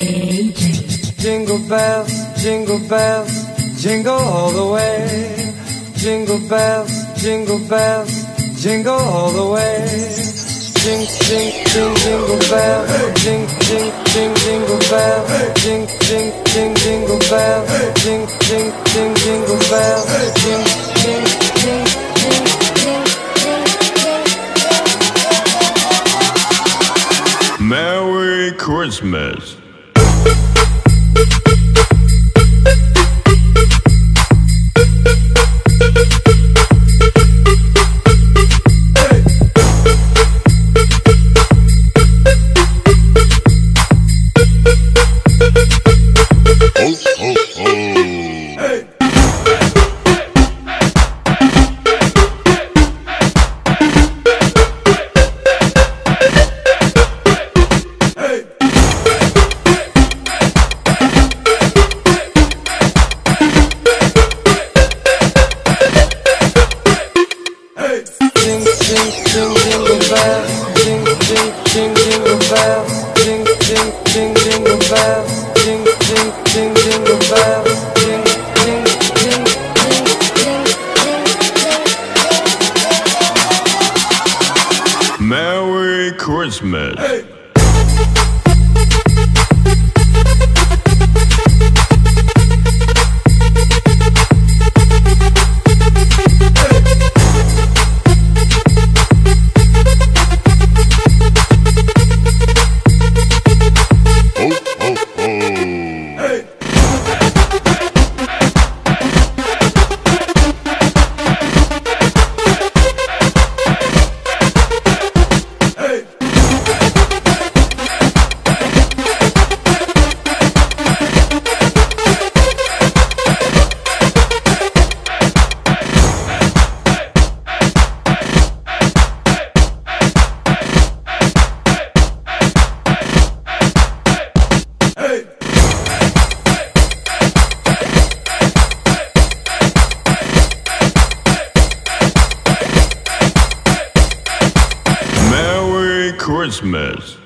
Jingle bells, jingle bells, jingle all the way. Jingle bells, jingle bells, jingle all the way. Jing, jing, jing, jingle bells, jing, jing, jing, jingle bells, jing, jing, jing, jingle bells, jing, jing, jing, jingle bells, jing, jing, jing, jing, jing, jing. Merry Christmas thank you. Jing, jing, jingle bells. Jing, jing, jing, jingle bells. Jing, jing, jing, jingle bells. Jing, jing, jing, jingle bells. Jing, jing, jing, jing, jing, jing. Merry Christmas. Ho, Christmas.